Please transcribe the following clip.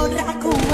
all I could.